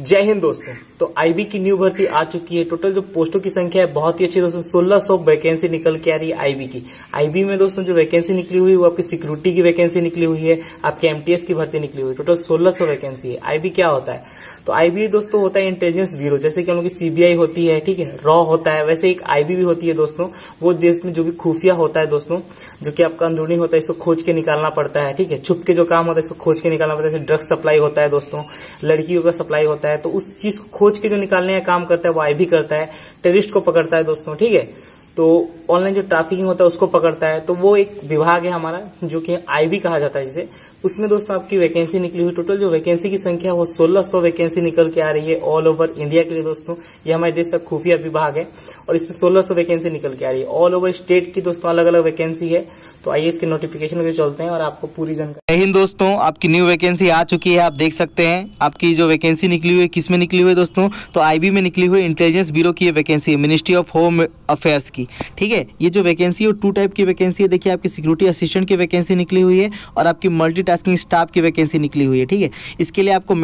जय हिंद दोस्तों। तो आईबी की न्यू भर्ती आ चुकी है। टोटल जो पोस्टों की संख्या है, बहुत ही अच्छी दोस्तों। 1600 वैकेंसी निकल के आ रही है आईबी की। आईबी में दोस्तों जो वैकेंसी निकली हुई है, वो आपकी सिक्योरिटी की वैकेंसी निकली हुई है, आपकी एमटीएस की भर्ती निकली हुई है। टोटल 1600 वैकेंसी है। आईबी क्या होता है? तो आईबी दोस्तों होता है इंटेलिजेंस ब्यूरो जैसे कि हम लोग की सीबीआई होती है, ठीक है रॉ होता है। वैसे एक आईबी भी होती है दोस्तों। वो देश में जो भी खुफिया होता है दोस्तों, जो कि आपका अंदरूनी होता है, इसको खोज के निकालना पड़ता है, ठीक है। छुप के जो काम होता है, इसको खोज के निकालना पड़ता है। ड्रग्स सप्लाई होता है दोस्तों, लड़कियों का सप्लाई होता है। तो उस चीज़ को खोज के जो निकालने का काम करता है, वो आईबी करता है टेरिस्ट को पकड़ता है दोस्तों, ठीक है? तो ऑनलाइन जो ट्रैफिकिंग होता है, उसको पकड़ता है तो वो एक विभाग है हमारा, जो कि आईबी कहा जाता है जिसे उसमें दोस्तों आपकी वैकेंसी निकली हुई, टोटल जो वैकेंसी की संख्या है, वो 1600 वैकेंसी निकल के आ रही है ऑल ओवर इंडिया के लिए दोस्तों। ये हमारे देश का खुफिया विभाग है और इसमें 1600 वैकेंसी निकल के आ रही है। ऑल ओवर स्टेट की दोस्तों अलग अलग वैकेंसी है। तो आइए इसके नोटिफिकेशन के चलते हैं और आपको पूरी जानकारी हिंद दोस्तों, आपकी न्यू वैकेंसी आ चुकी है, आप देख सकते हैं। आपकी जो वैकेंसी निकली हुई है, किसमें निकली हुई है दोस्तों? तो आईबी में निकली हुई इंटेलिजेंस ब्यूरो की वैकेंसी है मिनिस्ट्री ऑफ़ होम अफेयर्स की। ठीक है, ये जो वैकेंसी है टू टाइप की वैकेंसी है। देखिए, आपकी सिक्योरिटी असिस्टेंट की वैकेंसी निकली हुई है और आपकी मल्टीटास्किंग स्टाफ की वैकेंसी निकली हुई है। ठीक है, इसके लिए आपको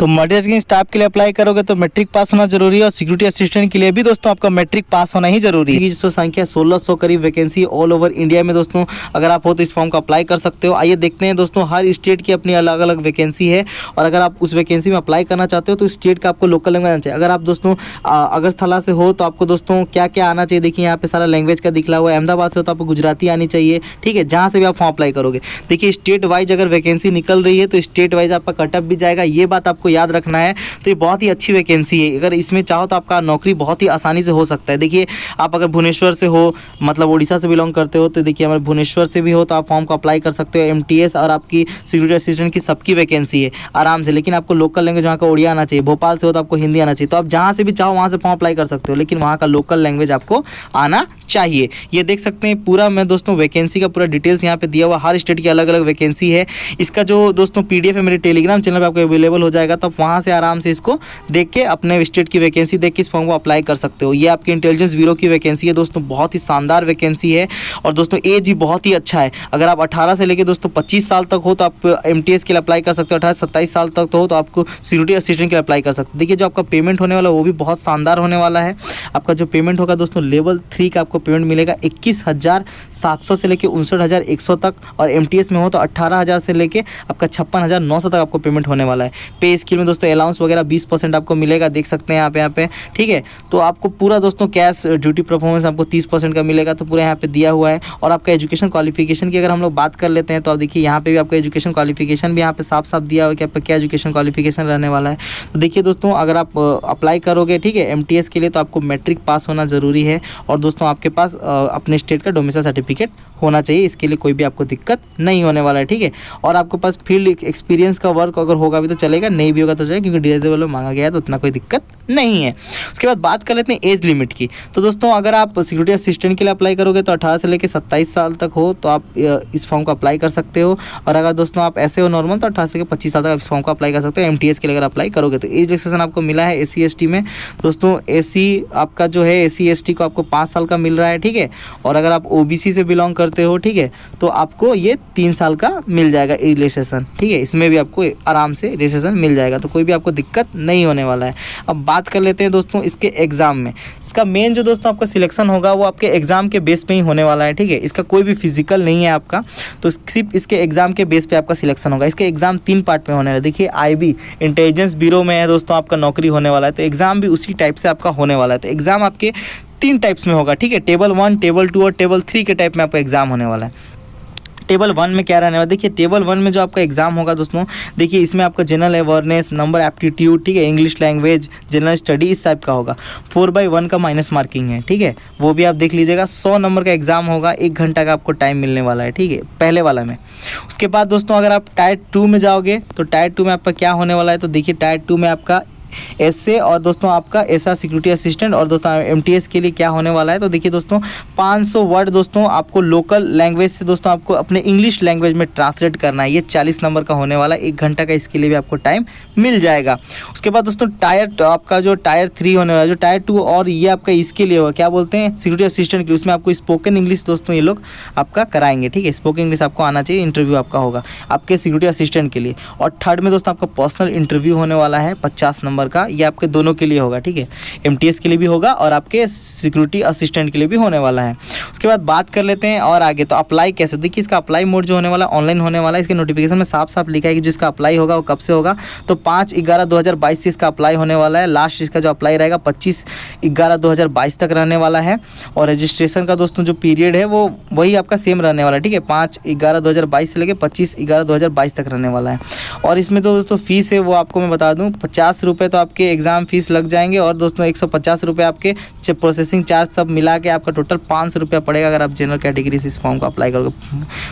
तो मल्टीटास्किंग स्टाफ के लिए अप्लाई करोगे तो मैट्रिक पास होना ज़रूरी है और सिक्योरिटी असिस्टेंट के लिए भी दोस्तों आपका मैट्रिक पास होना ही ज़रूरी है। जिसकी संख्या सोलह सौ करीब वैकेंसी ऑल ओवर इंडिया में दोस्तों, अगर आप हो तो इस फॉर्म को अप्लाई कर सकते हो। आइए देखते हैं दोस्तों, हर स्टेट की अपनी अलग अलग वैकेंसी है और अगर आप उस वैकेंसी में अप्लाई करना चाहते हो तो स्टेट का आपको लोकल लैंग्वेज आना चाहिए। अगर आप दोस्तों अगर स्थला से हो तो आपको दोस्तों क्या क्या आना चाहिए? देखिए, यहाँ पे सारा लैंग्वेज का दिखला हुआ है। अहमदाबाद से हो तो आपको गुजराती आनी चाहिए, ठीक है? जहाँ से भी आप फॉर्म अप्लाई करोगे। देखिए स्टेट वाइज अगर वैकेंसी निकल रही है तो स्टेट वाइज आपका कटअप भी जाएगा। ये बात आपको याद रखना है तो ये बहुत ही अच्छी वैकेंसी है। अगर इसमें चाहो तो आपका नौकरी बहुत ही आसानी से हो सकता है। देखिए, आप अगर भुवनेश्वर से हो मतलब उड़ीसा से बिलोंग करते हो तो देखिए हमारे भुवनेश्वर से भी हो तो आप फॉर्म को अप्लाई कर सकते हो एमटीएस और आपकी सिक्योरिटी असिस्टेंट की सबकी वैकेंसी है, आराम से। लेकिन आपको लोकल लैंग्वेज वहाँ का उड़िया आना चाहिए, भोपाल से हो तो आपको हिंदी आना चाहिए। तो आप जहाँ से भी चाहो, वहाँ से फॉर्म अप्लाई कर सकते हो, लेकिन वहाँ का लोकल लैंग्वेज आपको आना चाहिए। ये देख सकते हैं, पूरा मैं दोस्तों वैकेंसी का पूरा डिटेल्स यहाँ पे दिया हुआ, हर स्टेट की अलग अलग वैकेंसी है। इसका जो दोस्तों पीडीएफ है मेरे टेलीग्राम चैनल पे आपको अवेलेबल हो जाएगा तो आप वहाँ से आराम से इसको देख के अपने स्टेट की वैकेंसी देख के इस फॉर्म को अप्लाई कर सकते हो। ये आपकी इंटेलिजेंस ब्यूरो की वैकेंसी है दोस्तों, बहुत ही शानदार वैकेंसी है। और दोस्तों एज ही बहुत ही अच्छा है। अगर आप अठारह से लेकर दोस्तों पच्चीस साल तक हो तो आप एमटीएस के लिए अप्लाई कर सकते हो, अठारह सत्ताईस साल तक हो तो आपको सिक्योरिटी असिस्टेंट के लिए अप्लाई कर सकते हो। देखिए, जो आपका पेमेंट होने वाला, वो भी बहुत शानदार होने वाला है। आपका जो पेमेंट होगा दोस्तों लेवल थ्री का आपको पेमेंट मिलेगा इक्कीस हज़ार सात सौ से लेकर उनसठ हज़ार एक सौ तक और एम टी एस में हो तो अट्ठारह हज़ार से लेकर आपका छप्पन हज़ार नौ सौ तक आपको पेमेंट होने वाला है। पे स्किल में दोस्तों अलाउंस वगैरह बीस परसेंट आपको मिलेगा, देख सकते हैं यहाँ पे यहाँ पे, ठीक है? तो आपको पूरा दोस्तों कैश ड्यूटी परफॉर्मेंस आपको तीस परसेंट का मिलेगा तो पूरा यहाँ पे दिया हुआ है। और आपका एजुकेशन क्वालिफिकेशन की अगर हम लोग बात कर लेते हैं तो आप देखिए यहाँ पे भी आपका एजुकेशन क्वालिफिकेशन भी यहाँ पे साफ़ साफ़ दिया हुआ है कि आपका क्या एजुकेशन क्वालिफिकेशन रहने वाला है। तो देखिए दोस्तों, अगर आप अप्लाई करोगे, ठीक है एमटीएस के लिए तो आपको मैट्रिक पास होना ज़रूरी है। और दोस्तों, आपके पास अपने स्टेट का डोमिसाइल सर्टिफिकेट होना चाहिए, इसके लिए कोई भी आपको दिक्कत नहीं होने वाला है, ठीक है? और आपके पास फ़ील्ड एक्सपीरियंस का वर्क अगर होगा भी तो चलेगा, नहीं भी होगा तो चलेगा, क्योंकि डिजेबल में मांगा गया है तो उतना कोई दिक्कत नहीं है। उसके बाद बात कर लेते हैं एज लिमिट की। तो दोस्तों, अगर आप सिक्योरिटी असिस्टेंट के लिए अप्लाई करोगे तो अठारह से लेकर सत्ताईस साल तक हो तो आप इस फॉर्म को अप्लाई कर सकते हो। और अगर दोस्तों आप ऐसे हो नॉर्मल तो अठारह से पच्चीस साल तक इस फॉर्म को अप्लाई कर सकते हो एमटीएस के लिए अगर अप्लाई करोगे तो। एज रिलेक्सेशन आपको मिला है ए सी में। दोस्तों ए आपका जो है ए सी को आपको पाँच साल का मिल रहा है, ठीक है? और अगर आप ओबीसी से बिलोंग करते हो, ठीक है? तो आपको ये तीन साल का मिल जाएगा एज ठीक है? इसमें भी आपको आराम से रिलेक्सेशन मिल जाएगा तो कोई भी आपको दिक्कत नहीं होने वाला है। अब बात कर लेते हैं दोस्तों इसके एग्ज़ाम में। इसका मेन जो दोस्तों आपका सिलेक्शन होगा, वो आपके एग्ज़ाम के बेस पे ही होने वाला है, ठीक है? इसका कोई भी फ़िज़िकल नहीं है आपका तो सिर्फ़ इसके एग्ज़ाम के बेस पे आपका सिलेक्शन होगा। इसके एग्ज़ाम तीन पार्ट में होने वाला देखिए आईबी इंटेलिजेंस ब्यूरो में है दोस्तों आपका नौकरी होने वाला है तो एग्ज़ाम भी उसी टाइप से आपका होने वाला है। तो एग्ज़ाम आपके तीन टाइप्स में होगा, ठीक है? टेबल वन टेबल टू और टेबल थ्री के टाइप में आपका एग्ज़ाम होने वाला है। टेबल वन में क्या रहने वाला देखिए टेबल वन में जो आपका एग्ज़ाम होगा दोस्तों, देखिए, इसमें आपका जनरल अवेयरनेस नंबर एप्टीट्यूड ठीक है? इंग्लिश लैंग्वेज जनरल स्टडी इस टाइप का होगा। फोर बाई वन का माइनस मार्किंग है, ठीक है? वो भी आप देख लीजिएगा, सौ नंबर का एग्ज़ाम होगा, एक घंटा का आपको टाइम मिलने वाला है, ठीक है? पहले वाला में। उसके बाद दोस्तों, अगर आप टायर टू में जाओगे तो टायर टू में आपका क्या होने वाला है? तो देखिए टायर टू में आपका एसए और दोस्तों आपका ऐसा सिक्योरिटी असिस्टेंट और दोस्तों एमटीएस के लिए क्या होने वाला है? तो देखिए दोस्तों 500 वर्ड दोस्तों आपको लोकल लैंग्वेज से दोस्तों आपको अपने इंग्लिश लैंग्वेज में ट्रांसलेट करना है। ये 40 नंबर का होने वाला एक घंटा का इसके लिए भी आपको टाइम मिल जाएगा। उसके बाद दोस्तों टायर आपका जो टायर थ्री होने वाला जो टायर टू और ये आपका इसके लिए होगा। क्या बोलते हैं? सिक्योरिटी असिस्टेंट के लिए। उसमें आपको स्पोकन इंग्लिश दोस्तों ये लोग आपका कराएँगे, ठीक है? स्पोकन इंग्लिश आपको आना चाहिए इंटरव्यू आपका होगा आपके सिक्योरिटी असिस्टेंट के लिए। और थर्ड में दोस्तों आपका पर्सनल इंटरव्यू होने वाला है, पचास नंबर नंबर का, ये आपके दोनों के लिए होगा, ठीक है? एमटीएस के लिए भी होगा और आपके सिक्योरिटी असिस्टेंट के लिए भी होने वाला है। उसके बाद बात कर लेते हैं और आगे। तो अप्लाई कैसे? देखिए, इसका अप्लाई मोड जो होने वाला ऑनलाइन होने वाला है, इसके नोटिफिकेशन में साफ़ साफ़ लिखा है कि जिसका अप्लाई होगा, वो कब से होगा। तो पाँच ग्यारह दो से इसका अप्लाई होने वाला है। लास्ट इसका जो अप्लाई रहेगा, पच्चीस ग्यारह दो तक रहने वाला है। और रजिस्ट्रेशन का दोस्तों, जो पीरियड है, वो वही आपका सेम रहने वाला है, ठीक है? पाँच ग्यारह दो से लेकर पच्चीस ग्यारह दो तक रहने वाला है। और इसमें तो दोस्तों फ़ीस है, वो आपको मैं बता दूँ, पचास रुपये तो आपके एग्ज़ाम फ़ीस लग जाएँगे। और दोस्तों, एक सौ पचास रुपये आपके प्रोसेसिंग चार्ज सब मिला के आपका टोटल पाँच सौ रुपया पड़ेगा अगर आप जनरल कैटेगरी से इस फॉर्म को अप्लाई करोगे।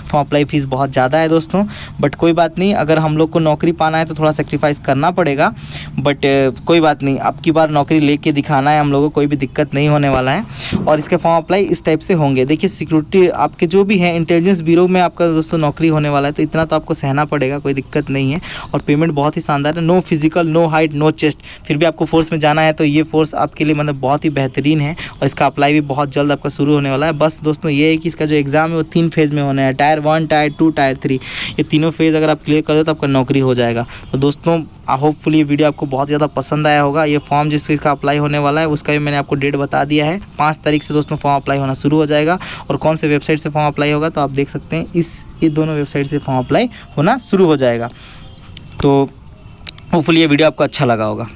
फॉर्म अप्लाई फ़ीस बहुत ज़्यादा है दोस्तों बट कोई बात नहीं, अगर हम लोग को नौकरी पाना है तो थोड़ा सेक्रीफाइस करना पड़ेगा बट कोई बात नहीं अब बार नौकरी लेके दिखाना है हम लोगों को, कोई भी दिक्कत नहीं होने वाला है, और इसके फॉर्म अप्लाई इस टाइप से होंगे। देखिए सिक्योरिटी आपके जो भी हैं इंटेलिजेंस ब्यूरो में आपका दोस्तों नौकरी होने वाला है तो इतना तो आपको सहना पड़ेगा, कोई दिक्कत नहीं है, और पेमेंट बहुत ही शानदार है no physical no height no chest फिर भी आपको फोर्स में जाना है तो ये फोर्स आपके लिए मतलब बहुत ही बेहतरीन है, और इसका अप्लाई भी बहुत जल्द आपका शुरू होने वाला है। बस दोस्तों ये है कि इसका जो एग्ज़ाम है वो तीन फ़ेज़ में होना है। Tier one tier two tier three ये तीनों फ़ेज़ अगर आप क्लियर कर दो तो आपका नौकरी हो जाएगा। तो दोस्तों होपफुली ये वीडियो आपको बहुत ज़्यादा पसंद आया होगा। ये फॉर्म जिस चीज़ का अप्लाई होने वाला है, उसका भी मैंने आपको डेट बता दिया है। पाँच तारीख से दोस्तों फॉर्म अप्लाई होना शुरू हो जाएगा। और कौन से वेबसाइट से फॉर्म अप्लाई होगा तो आप देख सकते हैं, इस ये दोनों वेबसाइट से फॉर्म अप्लाई होना शुरू हो जाएगा। तो होपफुली ये वीडियो आपको अच्छा लगा होगा।